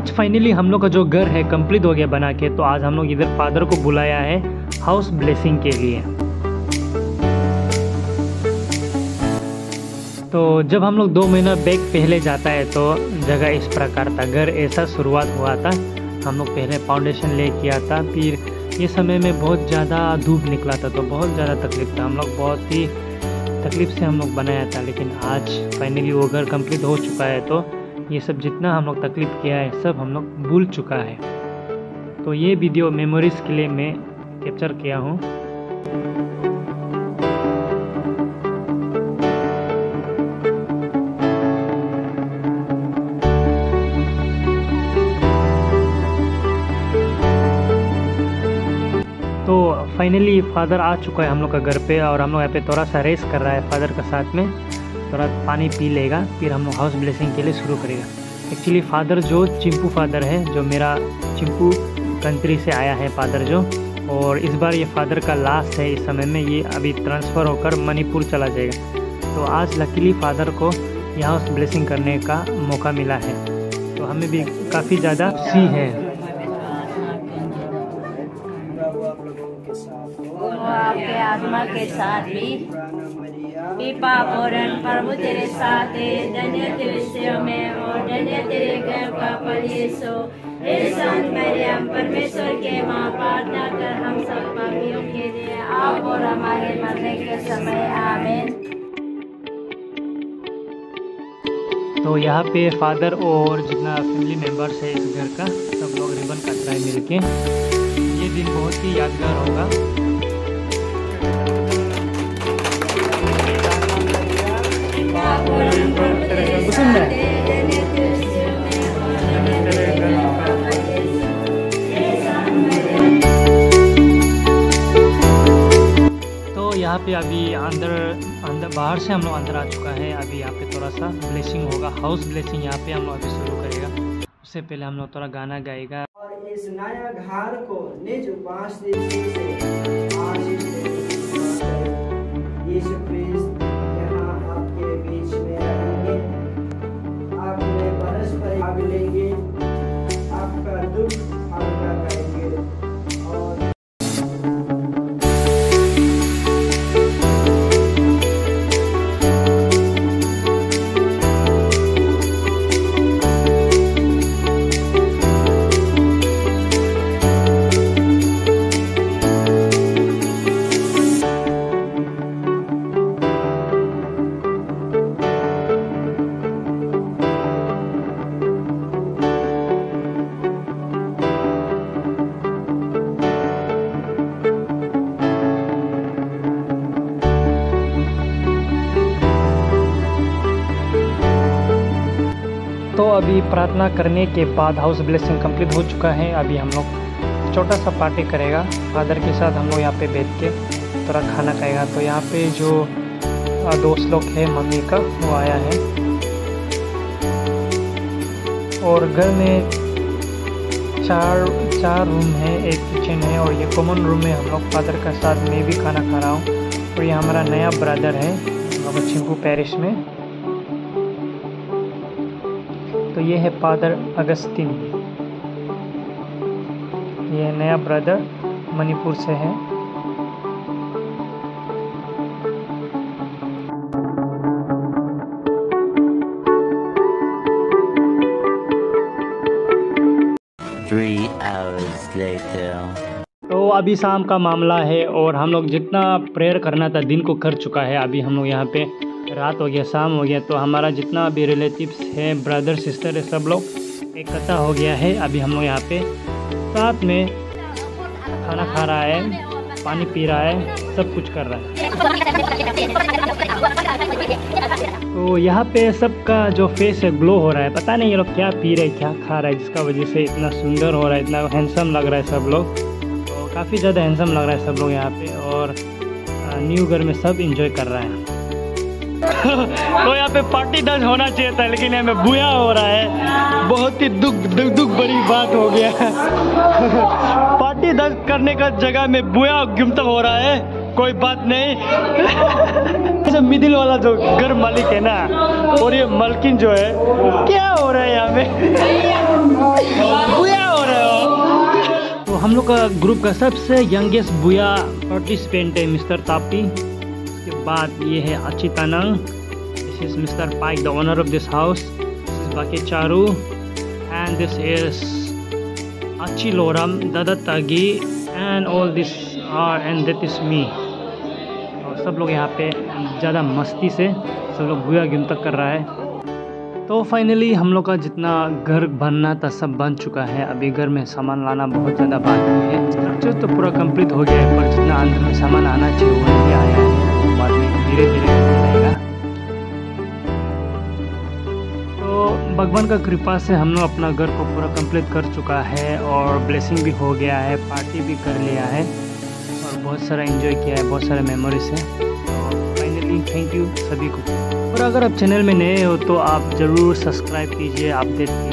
आज फाइनली हम लोग का जो घर है कंप्लीट हो गया बना के तो आज हम लोग इधर फादर को बुलाया है हाउस ब्लेसिंग के लिए। तो जब हम लोग दो महीना बैग पहले जाता है तो जगह इस प्रकार था। घर ऐसा शुरुआत हुआ था। हम लोग पहले फाउंडेशन ले किया था, फिर ये समय में बहुत ज़्यादा धूप निकला था तो बहुत ज़्यादा तकलीफ़ था। हम लोग बहुत ही तकलीफ़ से हम लोग बनाया था, लेकिन आज फाइनली वो घर कंप्लीट हो चुका है तो ये सब जितना हम लोग तकलीफ़ किया है, सब हम लोग भूल चुका है। तो ये वीडियो मेमोरीज़ के लिए मैं कैप्चर किया हूँ। तो फाइनली फादर आ चुका है हम लोग का घर पे और हम लोग यहाँ पे थोड़ा सा रेस कर रहा है फादर के साथ में। थोड़ा पानी पी लेगा, फिर हम हाउस ब्लेसिंग के लिए शुरू करेगा। एक्चुअली फादर जो चिंपू फादर है, जो मेरा चिंपू कंट्री से आया है फादर जो, और इस बार ये फादर का लास्ट है इस समय में, ये अभी ट्रांसफ़र होकर मणिपुर चला जाएगा। तो आज लकीली फादर को यहाँ हाउस ब्लेसिंग करने का मौका मिला है। तो हमें भी काफ़ी ज़्यादा सी है। आपके आत्मा के साथ भी पीपा प्रभु तेरे साथ धन्य तेरे में और धन्य तेरे घर का फल यीशु हे संत मरियम परमेश्वर के माँ प्रार्थना कर हम सब पापियों के लिए आप और हमारे मरने के समय तो यहाँ पे फादर और जितना फैमिली मेंबर्स है इस घर का, सब लोग रिबन कट रहा है मिलके। ये दिन बहुत ही यादगार होगा। हे संत मरियम तो यहाँ पे अभी अंदर अंदर बाहर से हम लोग अंदर आ चुका है। अभी यहाँ पे थोड़ा सा ब्लेसिंग होगा। हाउस ब्लेसिंग यहाँ पे हम लोग अभी शुरू करेगा। उससे पहले हम लोग थोड़ा गाना गाएगा। और इस नया घर को निज आशीष अभी प्रार्थना करने के बाद हाउस ब्लेसिंग कंप्लीट हो चुका है। अभी हम लोग छोटा सा पार्टी करेगा। फादर के साथ हम लोग यहाँ पे बैठ के थोड़ा खाना खाएगा। तो यहाँ पे जो दोस्त लोग हैं, मम्मी का, वो आया है। और घर में चार चार रूम है, एक किचन है और ये कॉमन रूम में हम लोग फादर के साथ मैं भी खाना खा रहा हूँ। और ये हमारा नया ब्रदर है हम चिंकू पेरिस में। तो ये है फादर अगस्तिन ये नया ब्रदर मणिपुर से है Three hours later. तो अभी शाम का मामला है और हम लोग जितना प्रेयर करना था दिन को कर चुका है अभी हम लोग यहाँ पे रात हो गया, शाम हो गया तो हमारा जितना भी रिलेटिव्स है ब्रदर सिस्टर है सब लोग इकट्ठा हो गया है। अभी हम लोग यहाँ पे साथ में खाना खा रहा है, पानी पी रहा है, सब कुछ कर रहा है। तो यहाँ पे सबका जो फेस है ग्लो हो रहा है। पता नहीं ये लोग क्या पी रहे, क्या खा रहा है जिसका वजह से इतना सुंदर हो रहा है, इतना हैंडसम लग रहा है सब लोग। तो काफ़ी ज़्यादा हैंडसम लग रहा है सब लोग यहाँ पे और न्यू ईयर में सब इंजॉय कर रहा है। तो यहाँ पे पार्टी दर्ज होना चाहिए था, लेकिन यहाँ पे बुया हो रहा है। बहुत ही दुख दुख दुख बड़ी बात हो गया। है पार्टी दर्ज करने का जगह में बुया गिमत हो रहा है, कोई बात नहीं। जो मिडिल वाला जो घर मालिक है ना, और ये मलकिन जो है, क्या हो रहा है यहाँ पे? क्या हो रहा है। तो हम लोग का ग्रुप का सबसे यंगेस्ट बुया पार्टिसिपेंट है मिस्टर तापी उसके बाद ये है अचितानंग this is mister Pike the owner of this house this is बाकी Charu and this is Achiloram, Dadatagi and all this are and that is me. और सब लोग यहाँ पे ज़्यादा मस्ती से सब लोग भूया गेम तक कर रहा है। तो फाइनली हम लोग का जितना घर बनना था सब बन चुका है। अभी घर में सामान लाना बहुत ज़्यादा बाकी है। स्ट्रक्चर तो पूरा कंप्लीट हो गया है पर जितना अंदर में सामान आना चाहिए वो नहीं आया है। भगवान का कृपा से हम लोग अपना घर को पूरा कंप्लीट कर चुका है और ब्लेसिंग भी हो गया है पार्टी भी कर लिया है और बहुत सारा एंजॉय किया है, बहुत सारे मेमोरीज है। और फाइनली थैंक यू सभी को। और अगर आप चैनल में नए हो तो आप ज़रूर सब्सक्राइब कीजिए अपडेट कीजिए।